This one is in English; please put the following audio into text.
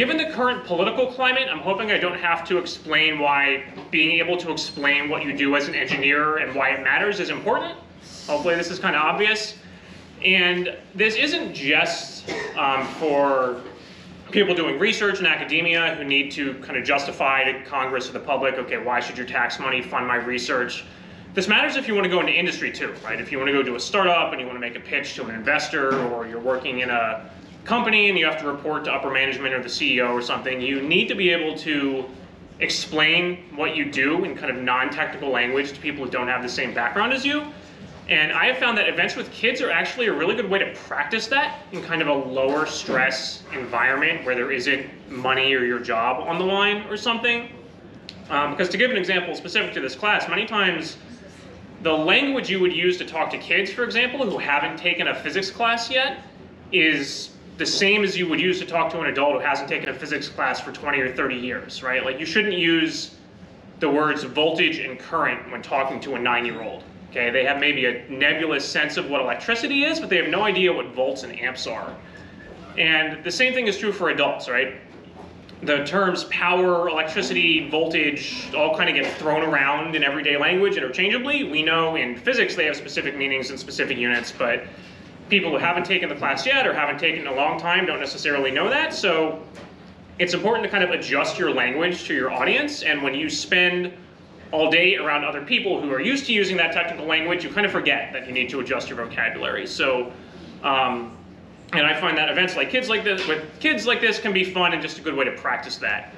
given the current political climate, I'm hoping I don't have to explain why being able to explain what you do as an engineer and why it matters is important. Hopefully this is kind of obvious. And this isn't just um, for people doing research in academia who need to kind of justify to Congress or the public, okay, why should your tax money fund my research? This matters if you want to go into industry too, right? If you want to go do a startup and you want to make a pitch to an investor or you're working in a company and you have to report to upper management or the CEO or something, you need to be able to explain what you do in kind of non-technical language to people who don't have the same background as you. And I have found that events with kids are actually a really good way to practice that in kind of a lower stress environment where there isn't money or your job on the line or something. Um, because to give an example specific to this class, many times the language you would use to talk to kids, for example, who haven't taken a physics class yet, is the same as you would use to talk to an adult who hasn't taken a physics class for 20 or 30 years, right? Like you shouldn't use the words voltage and current when talking to a nine-year-old. Okay, they have maybe a nebulous sense of what electricity is, but they have no idea what volts and amps are. And the same thing is true for adults, right? The terms power, electricity, voltage all kind of get thrown around in everyday language interchangeably. We know in physics they have specific meanings and specific units, but people who haven't taken the class yet or haven't taken in a long time don't necessarily know that. So it's important to kind of adjust your language to your audience. And when you spend all day around other people who are used to using that technical language, you kind of forget that you need to adjust your vocabulary. So, um, and I find that events like kids like this, with kids like this can be fun and just a good way to practice that.